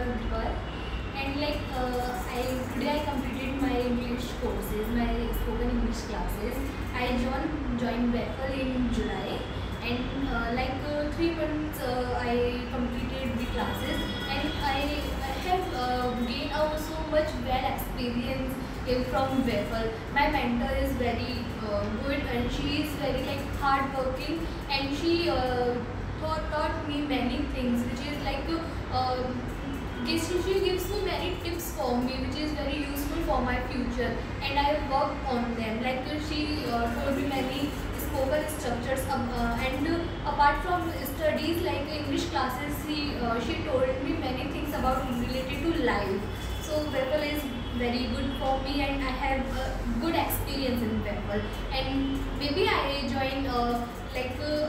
And like uh, I today I completed my English courses, my spoken English classes. I joined joined Bafel in July, and uh, like uh, three months uh, I completed the classes, and I, I have uh, gained out so much well experience from Bafel. My mentor is very uh, good, and she is very like hardworking, and she uh, taught, taught me many things, which is like. Uh, gives she gives me many tips for me which is very useful for my future and I work on them. Like uh, she uh, told me many spoken structures um, uh, and uh, apart from studies like English classes she uh, she told me many things about related to life. So Bafel is very good for me and I have a good experience in Bafel and maybe I join uh, like uh,